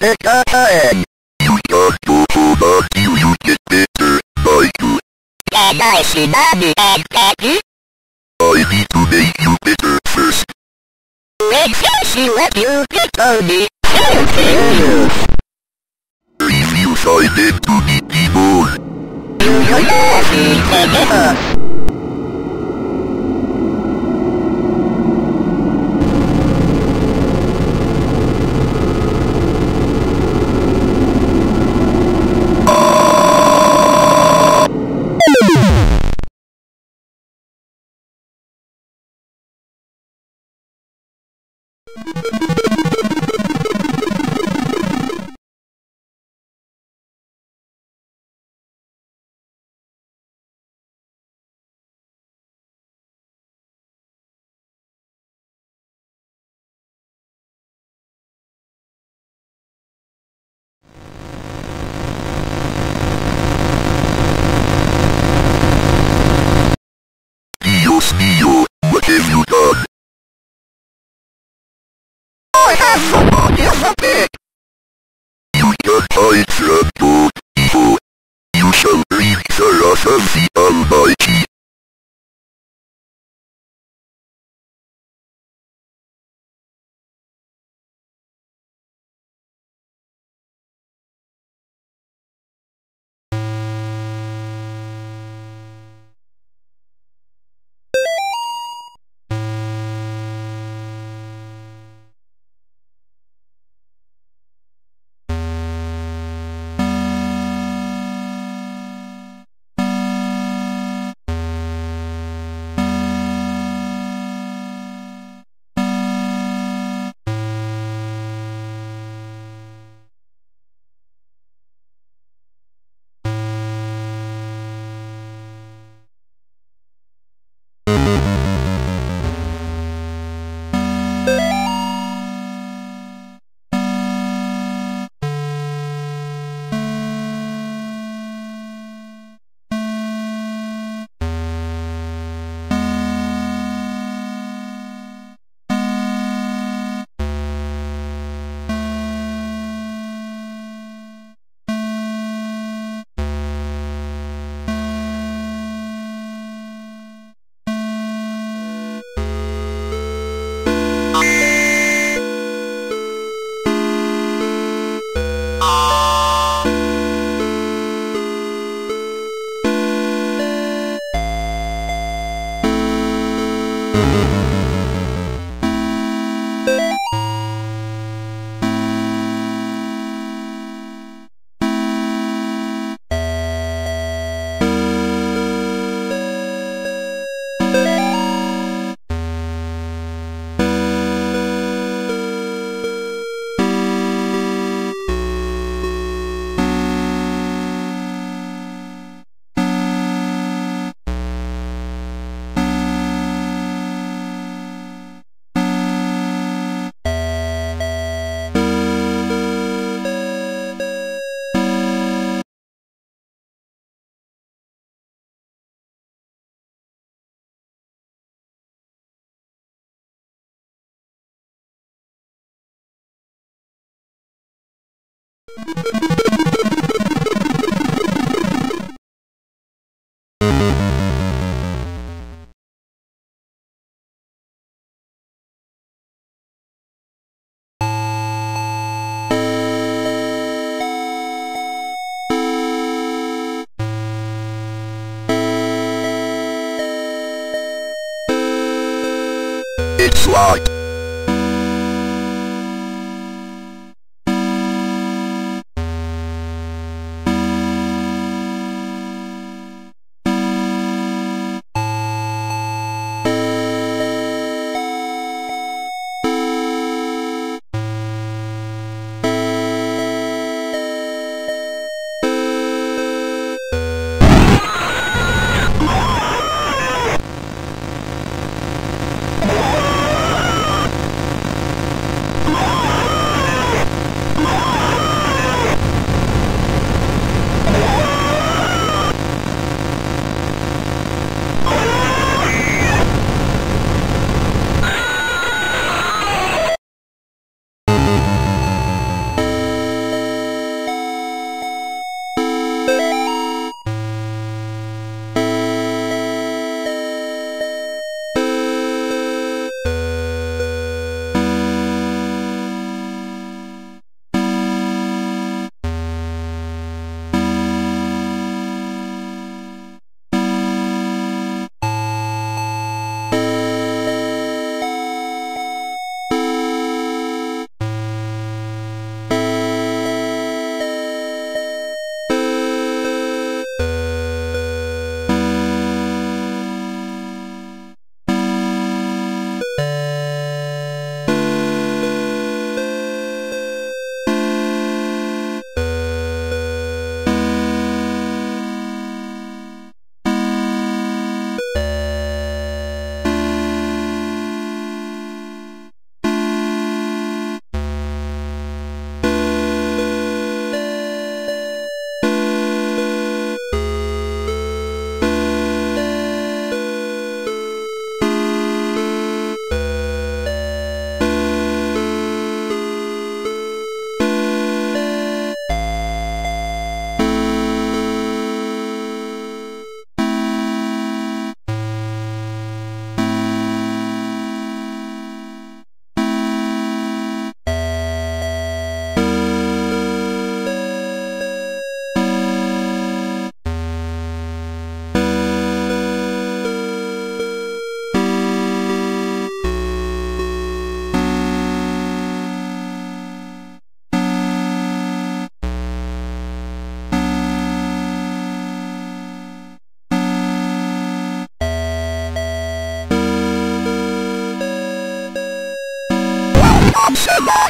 You just go hold you get better, Michael. Can I see mommy and daddy? I need to make you better first. Sure she let you get on me. Thank you. If you find them to be people, You love me together. Hide from evil. You shall reap the wrath of the Almighty. It's right. Yeah!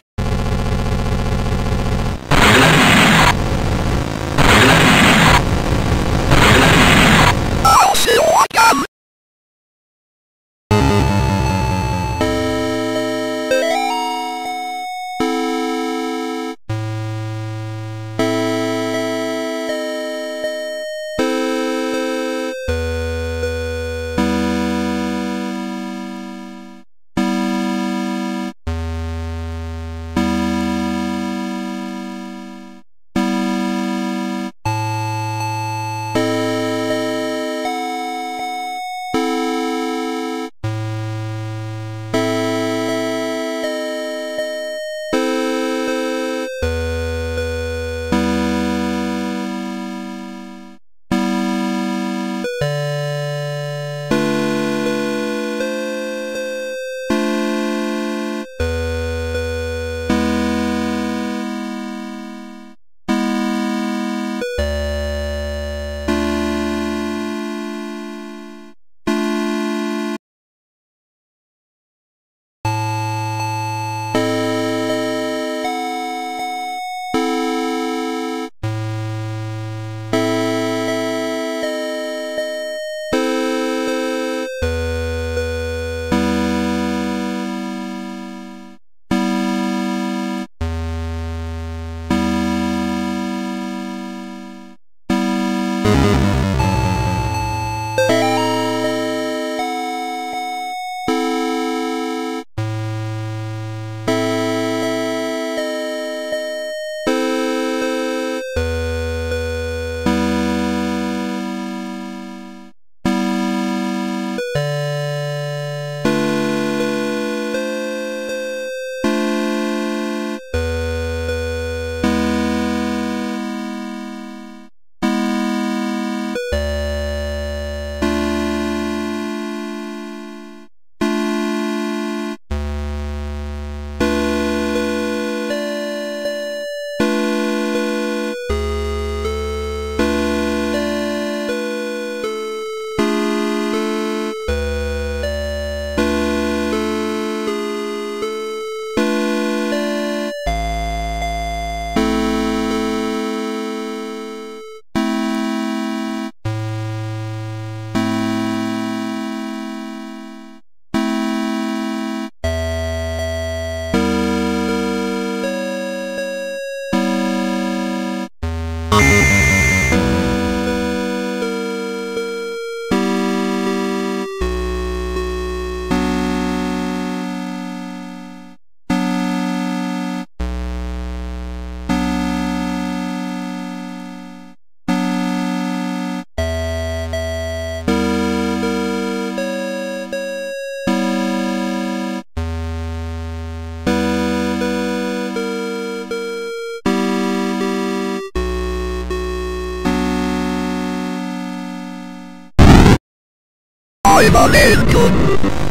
I'm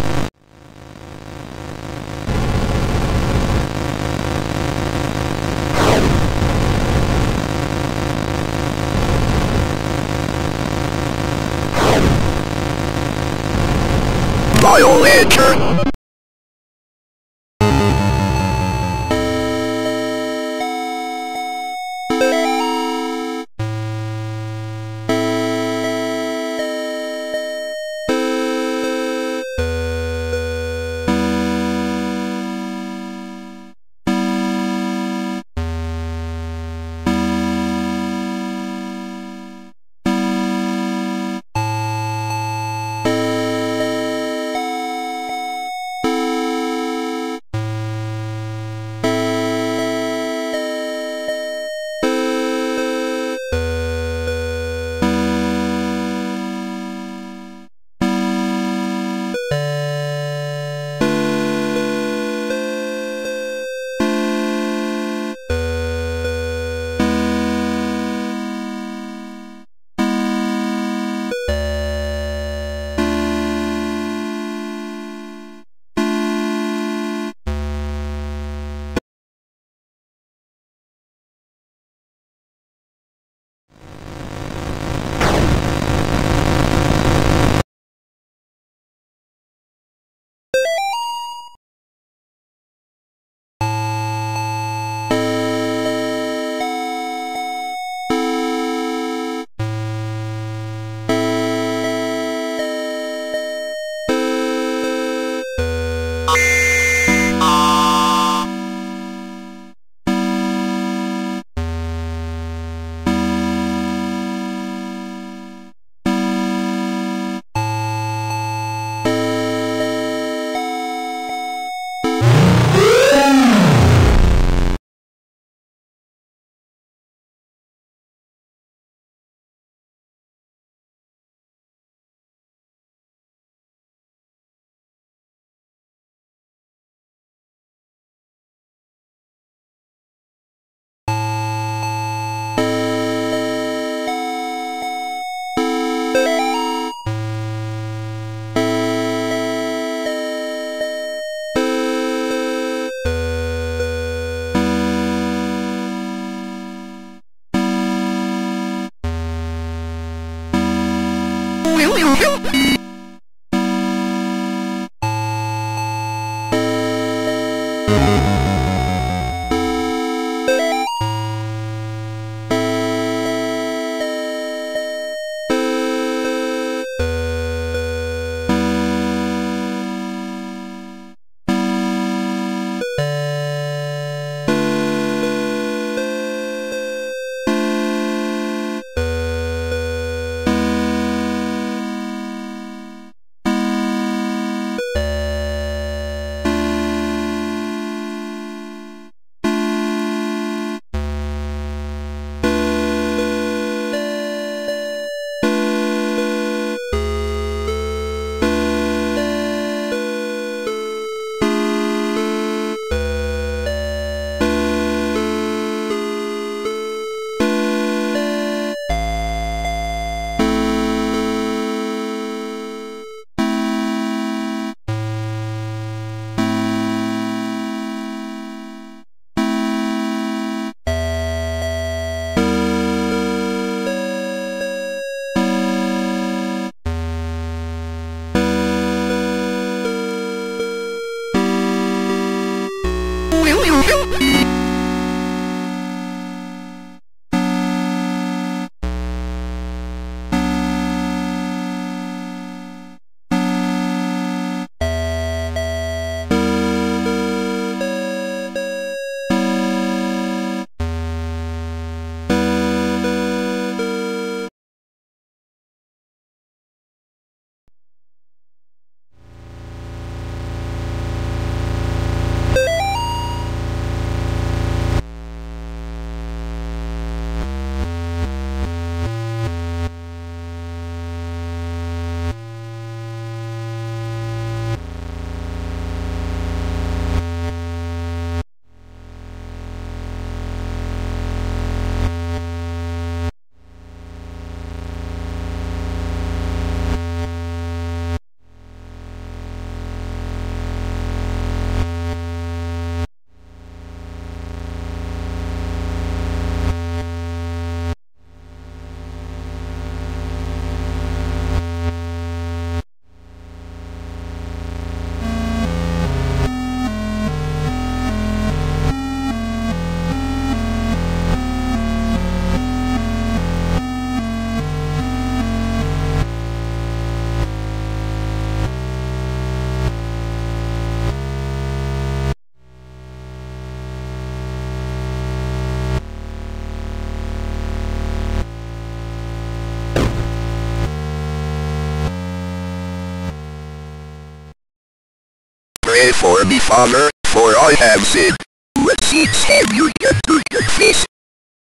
For me, Father, for I have sinned. What sins have you done to face?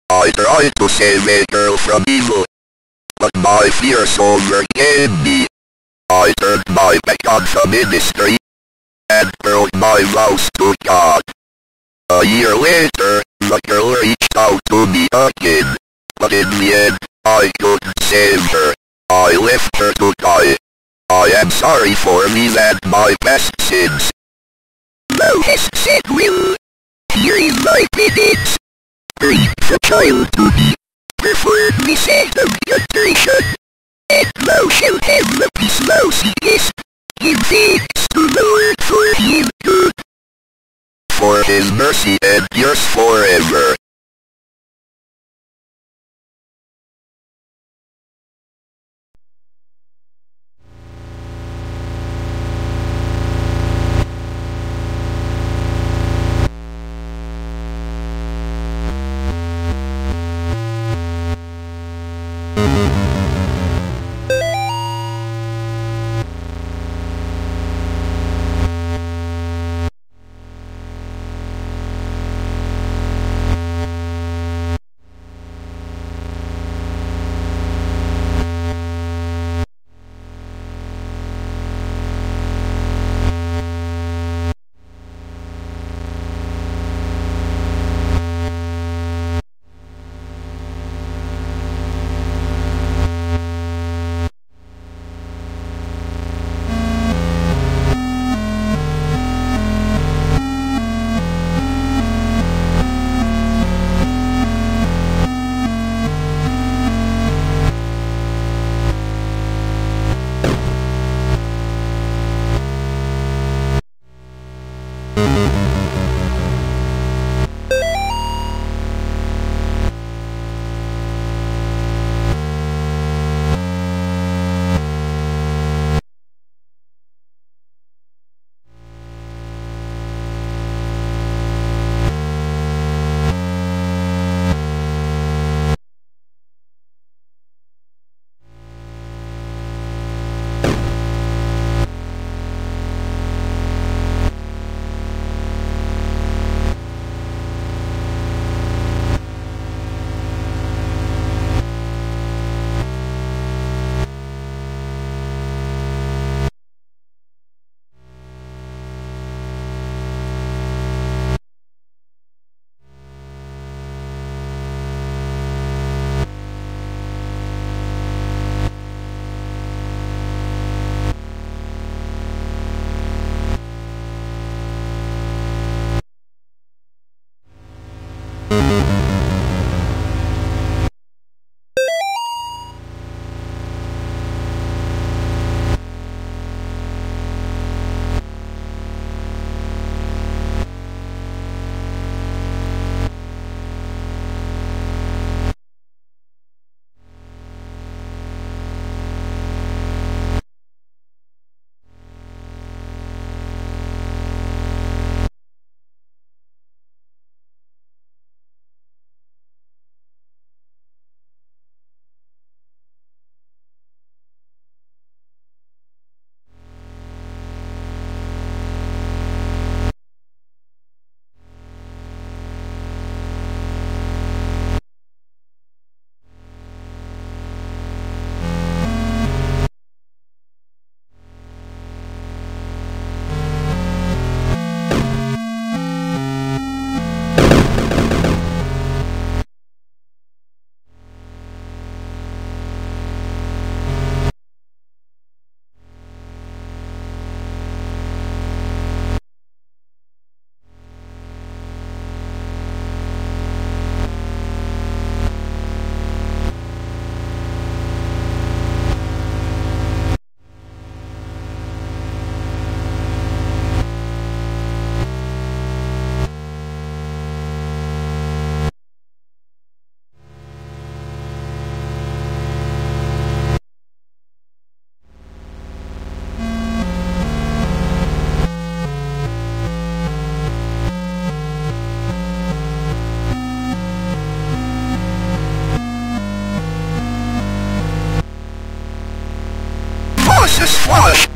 I tried to save a girl from evil, but my fears overcame me. I turned my back on the ministry, and broke my vows to God. A year later, the girl reached out to me again, but in the end, I couldn't save her. I left her to die. I am sorry for me and my past sins. Thou hast said well. Here is my penance. Bring the child to me. Perform act of contrition. And thou shalt have the peace thou seekest. Give thanks to the Lord for his good. For his mercy endures forever. Forces flush. Buzzer!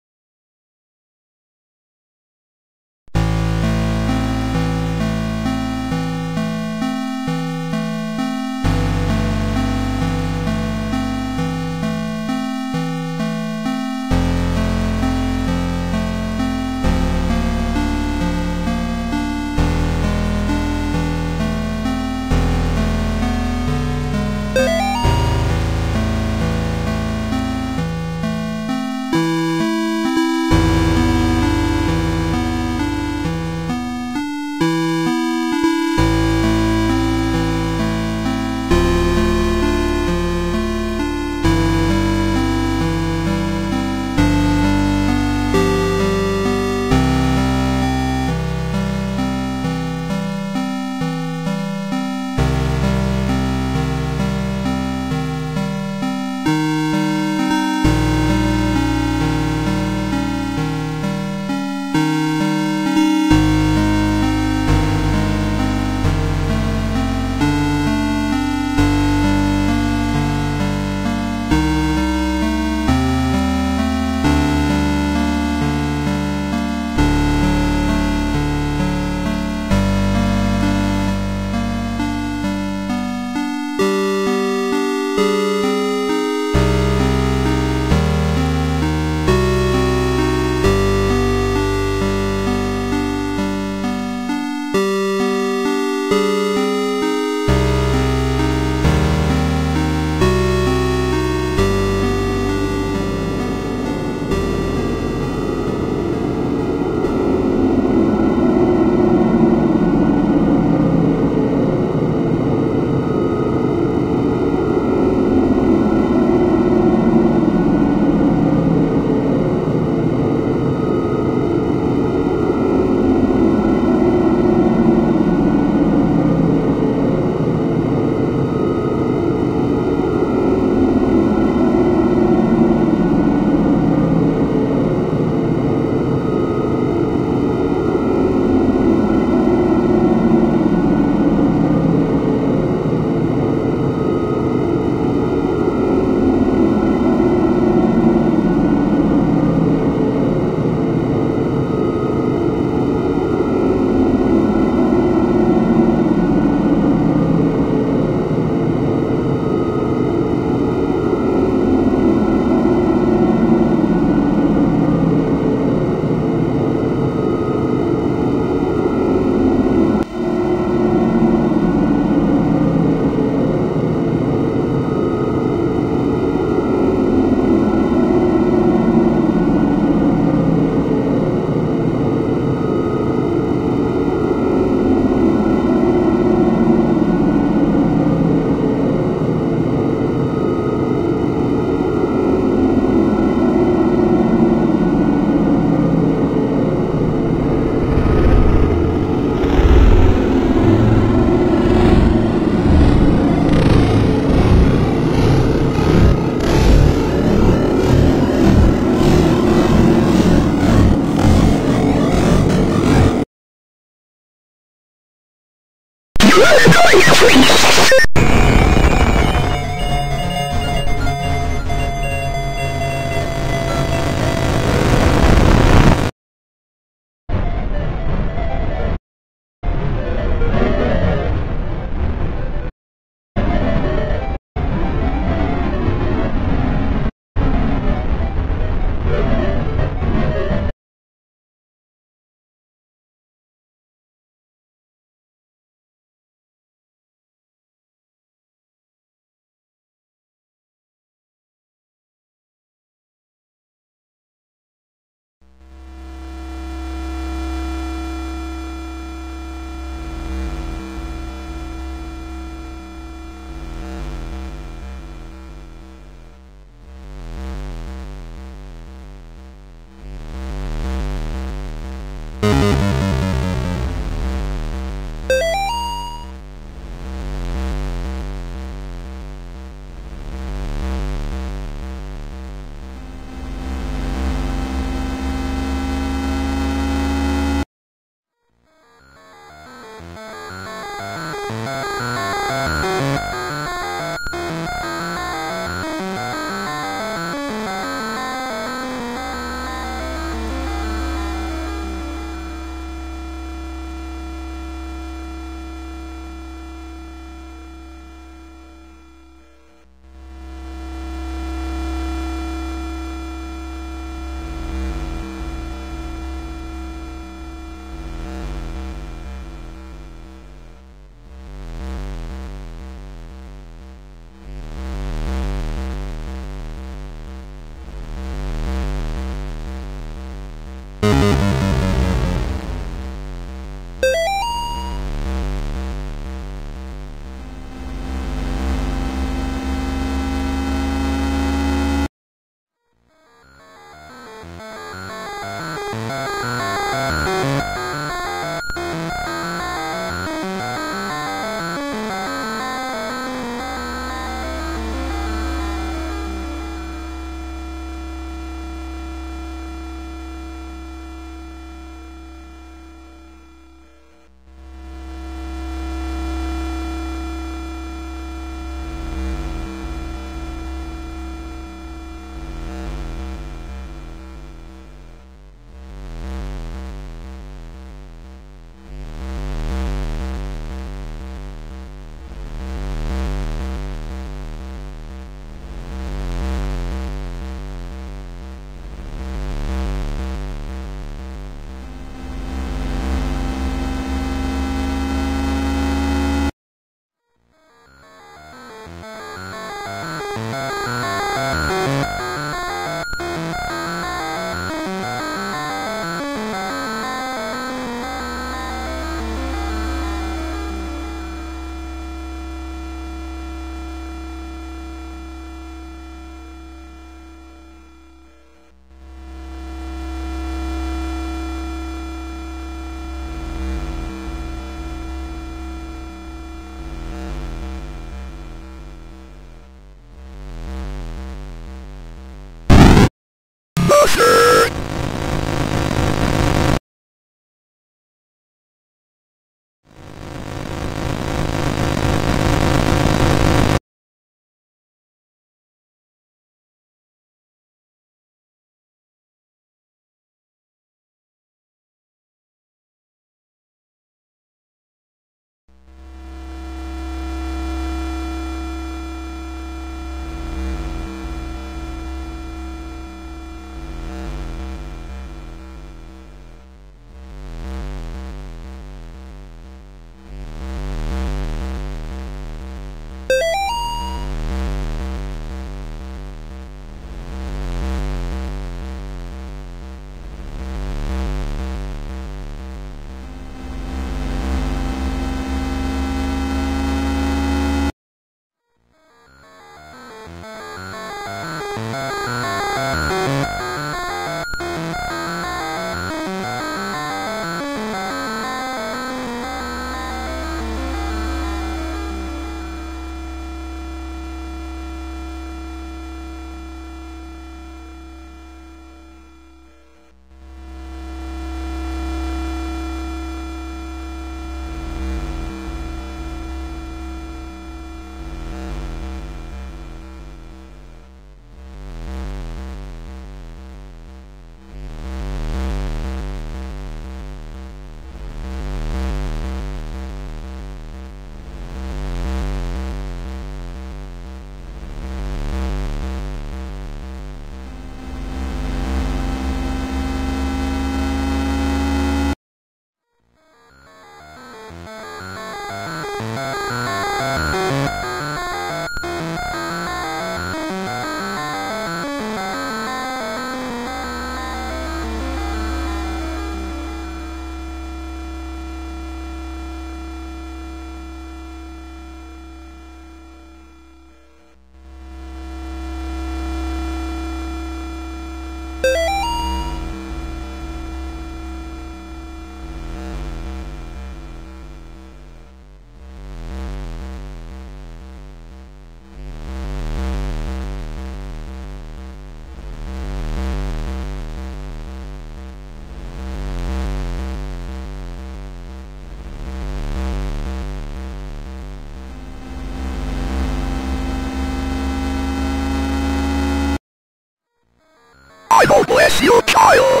Bless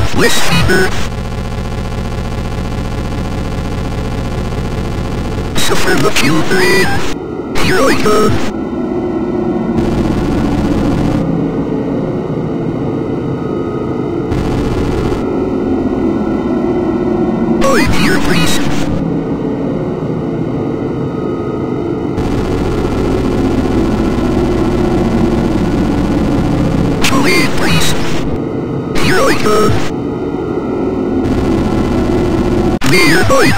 child. Suffer the few bread. Here I come.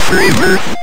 Nearby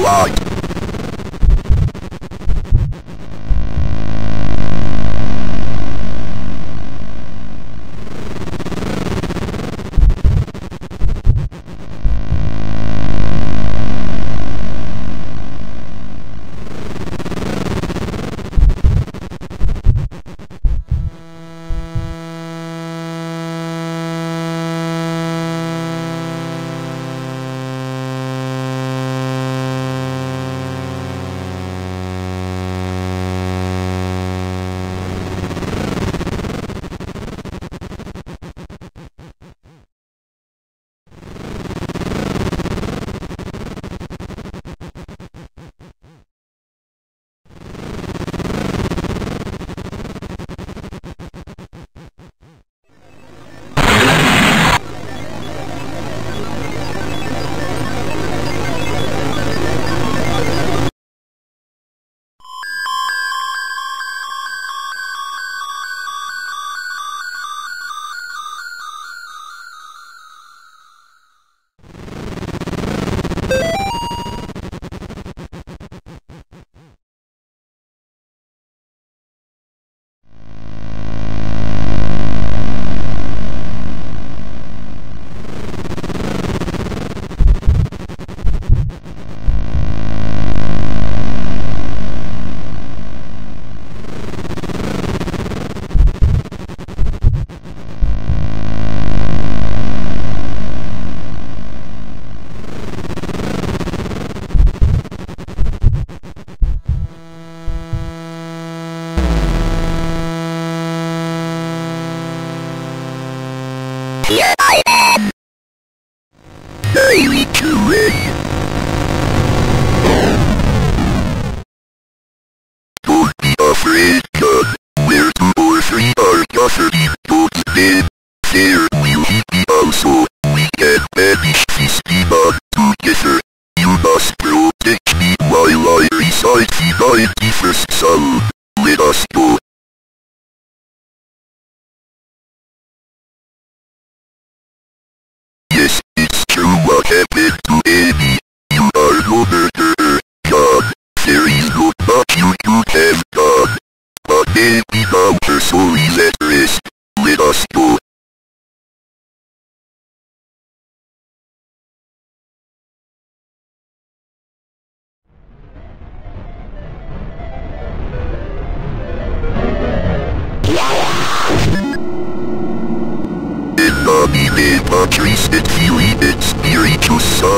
It's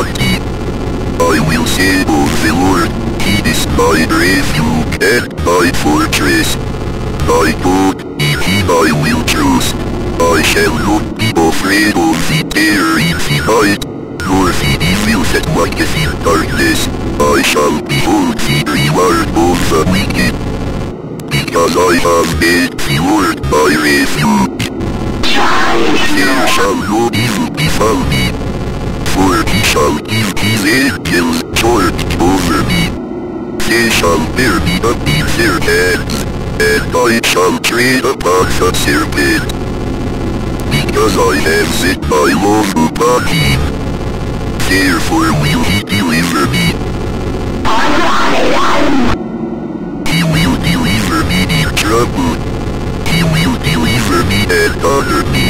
Spiritus I will say of the Lord, He is my refuge and my fortress. My God, in Him I will trust. I shall not be afraid of the terror in the night, nor the evil that walketh in darkness. I shall behold the reward of the wicked. Because I have made the Lord my refuge. There shall no evil befall me, shall give his angels charge over me. They shall bear me up in their hands, and I shall tread upon the serpent. Because I have set my love upon him, therefore will he deliver me. He will deliver me in trouble. He will deliver me and honor me.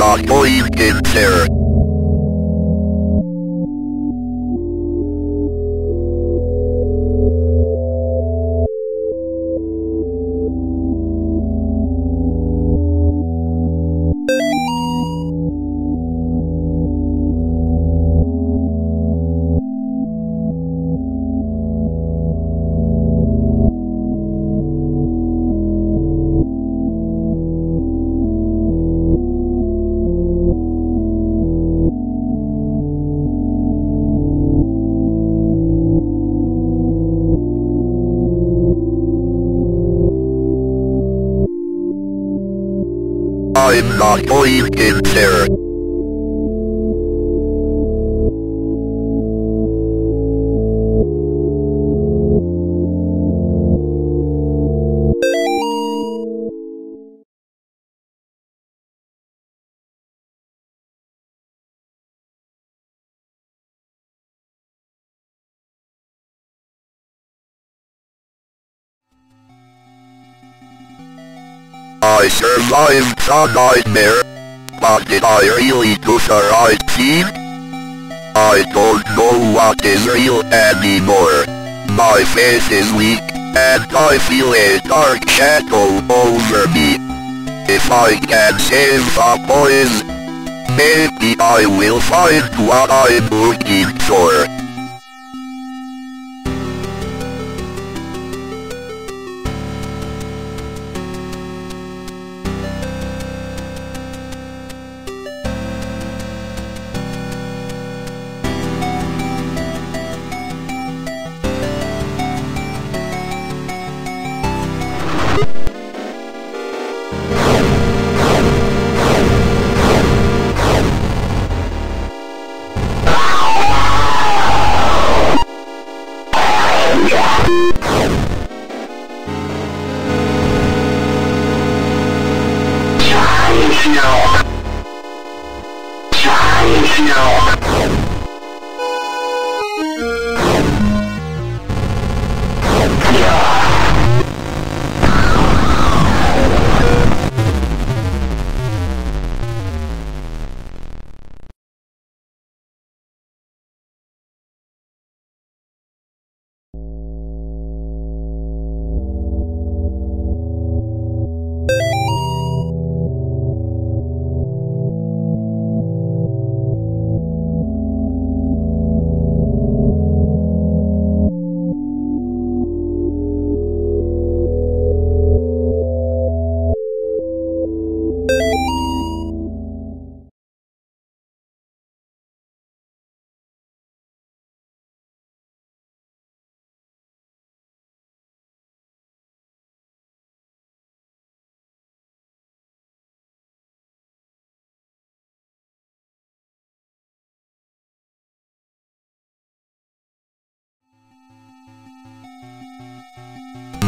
not going in there. Not going in there. I survived the nightmare, but did I really do the right thing? I don't know what is real anymore. My faith is weak, and I feel a dark shadow over me. If I can save the boys, maybe I will find what I'm looking for.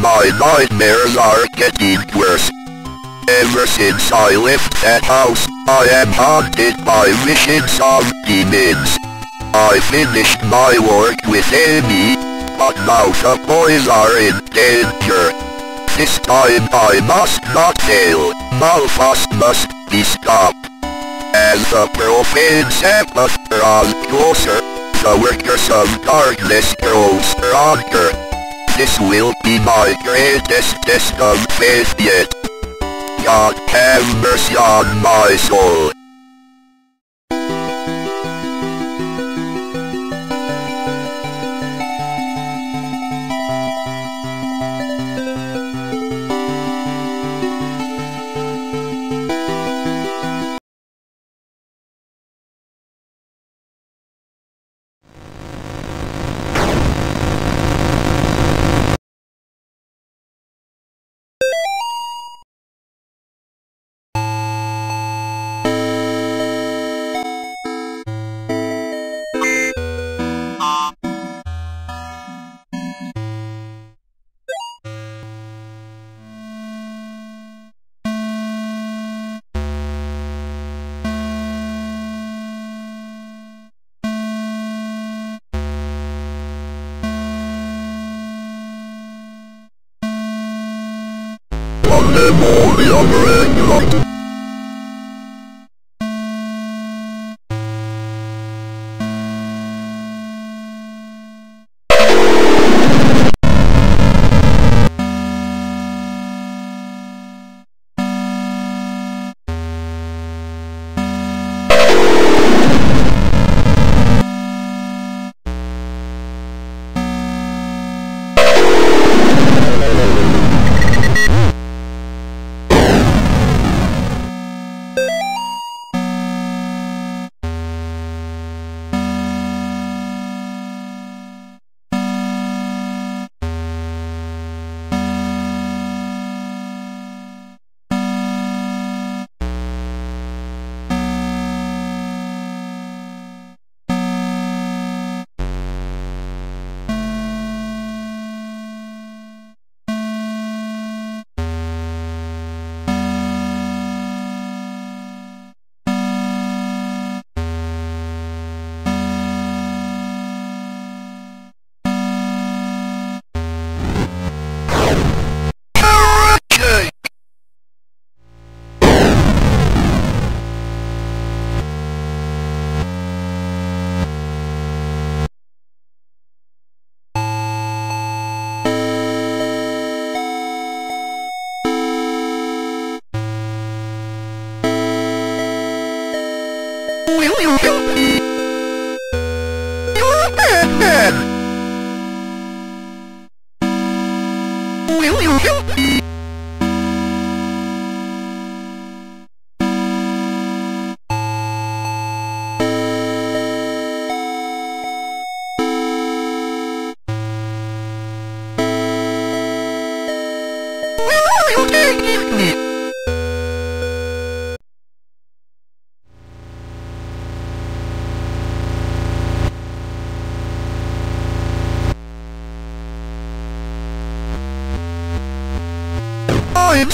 My nightmares are getting worse. Ever since I left that house, I am haunted by visions of demons. I finished my work with Amy, but now the boys are in danger. This time I must not fail. Malphas must be stopped. As the profane Sabbath draws closer, the workers of darkness grow stronger. This will be my greatest test of faith yet. God have mercy on my soul. I'm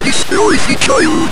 Destroy the child.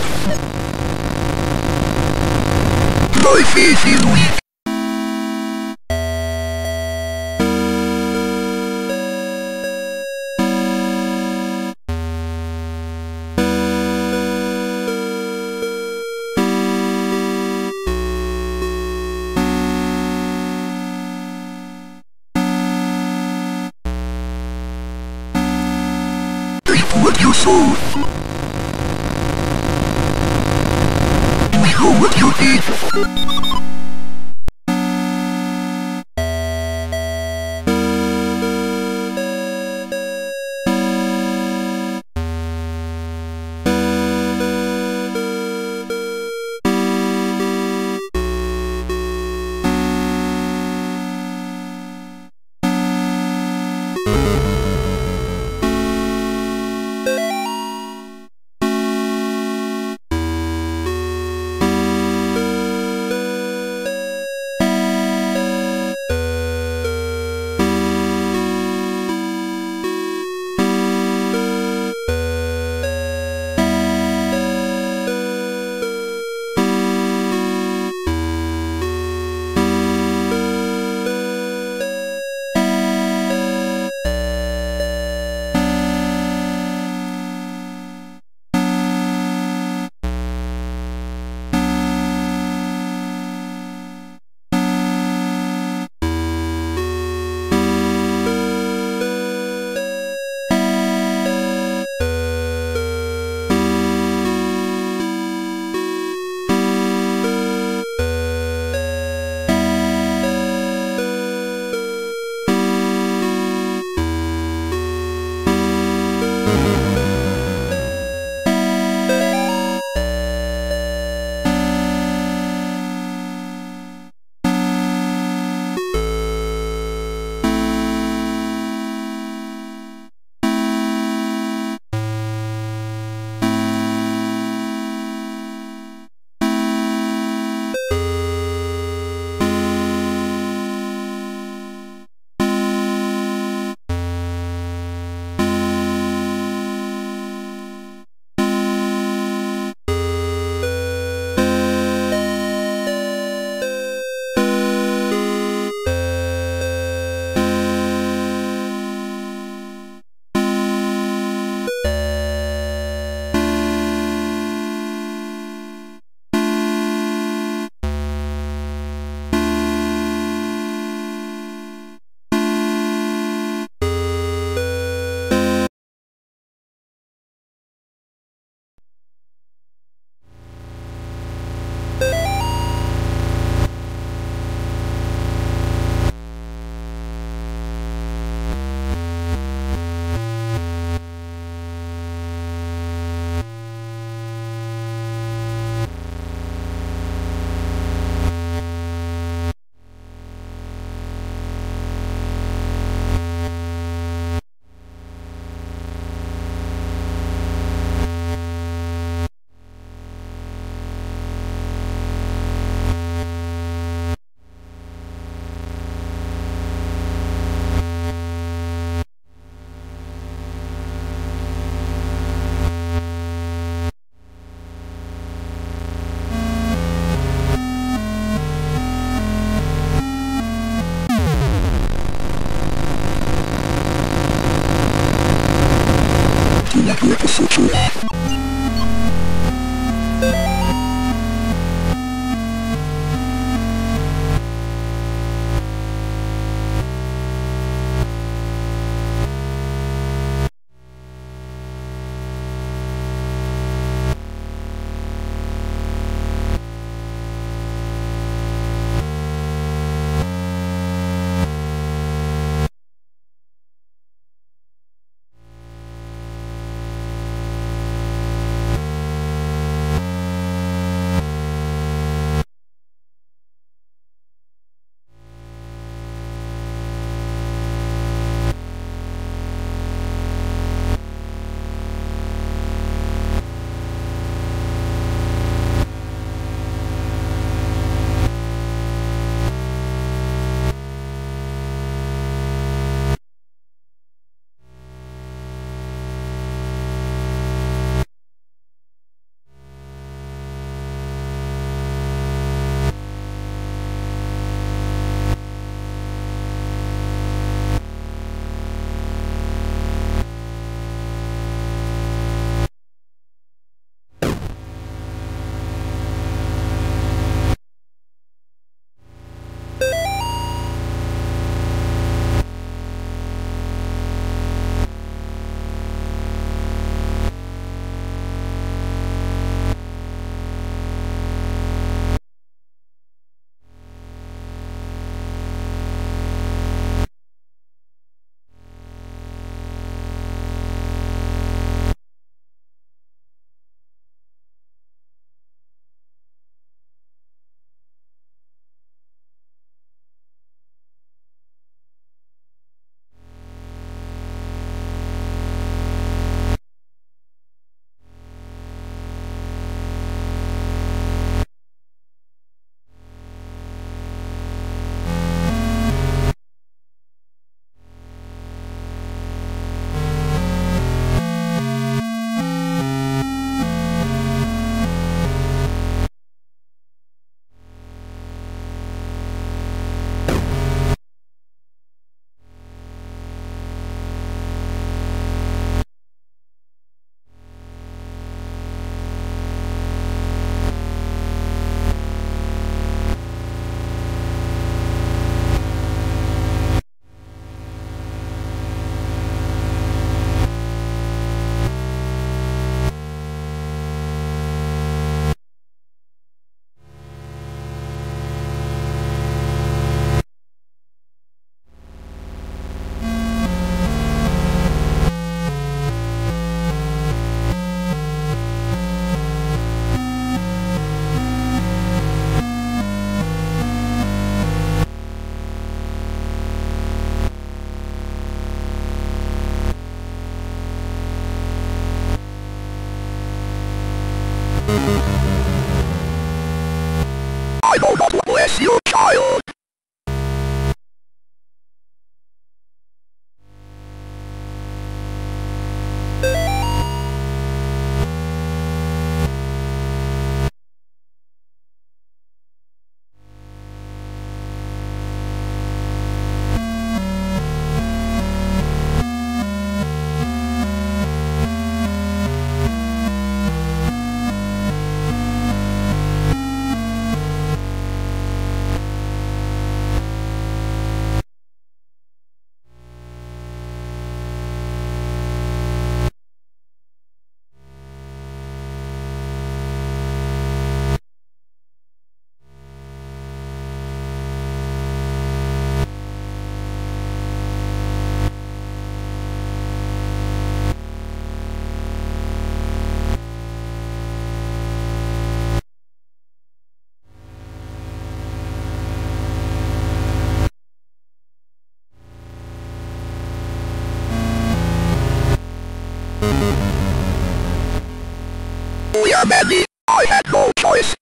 Many. I had no choice.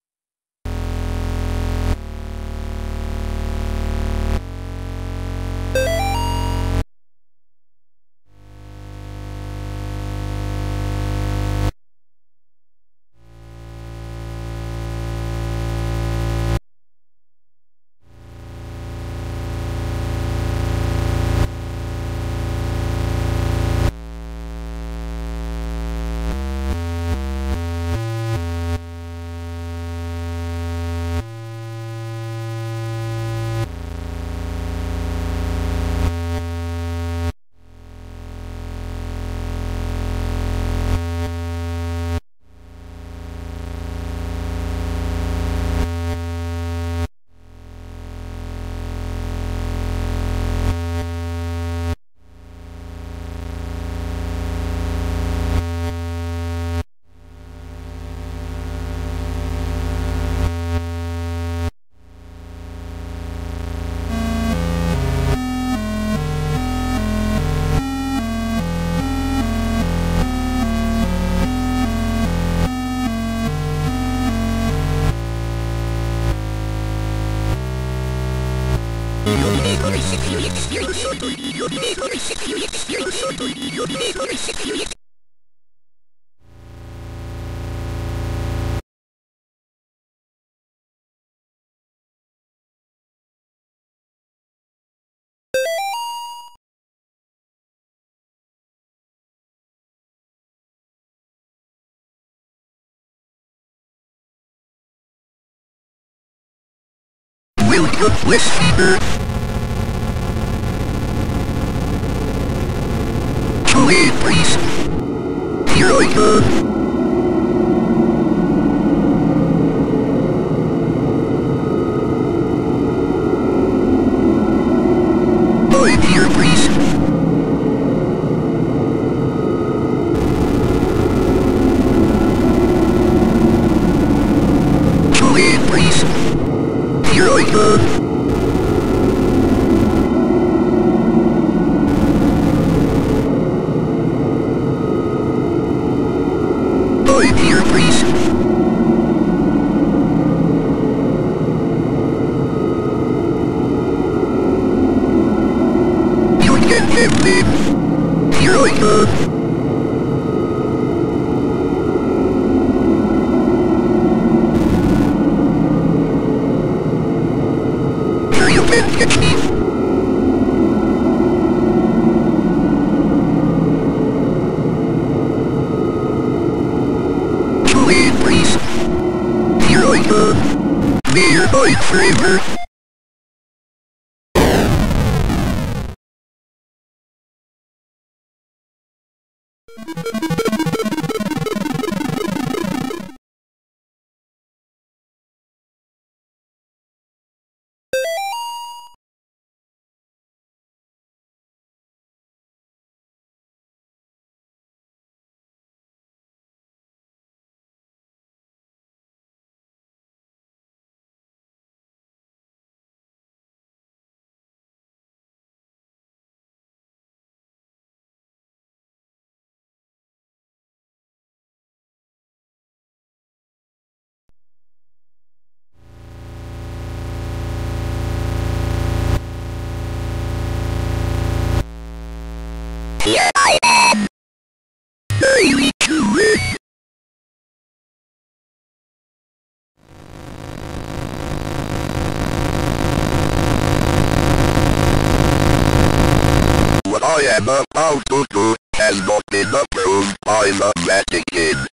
Will you listen? Wait, please. Here I go. Oh, I am about to oh, do has not been approved by the Vatican.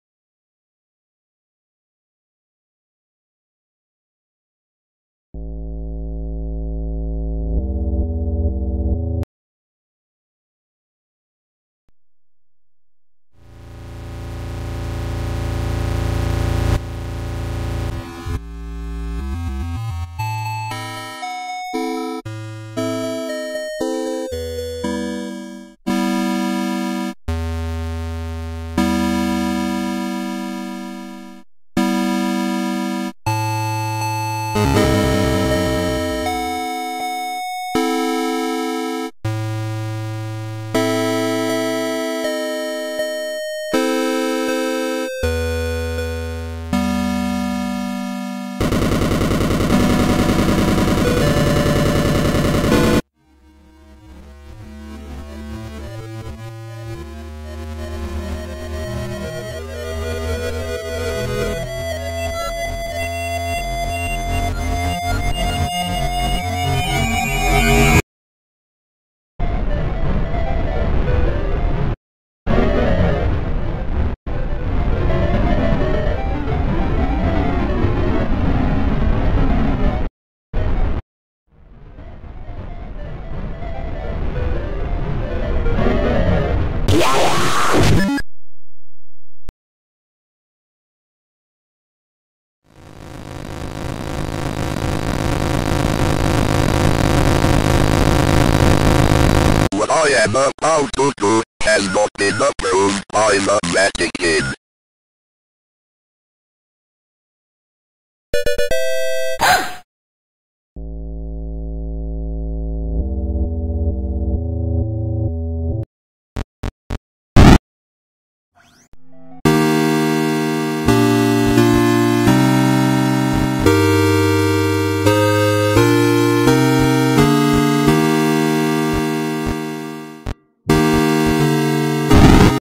I'm about to do has not been approved by the Vatican.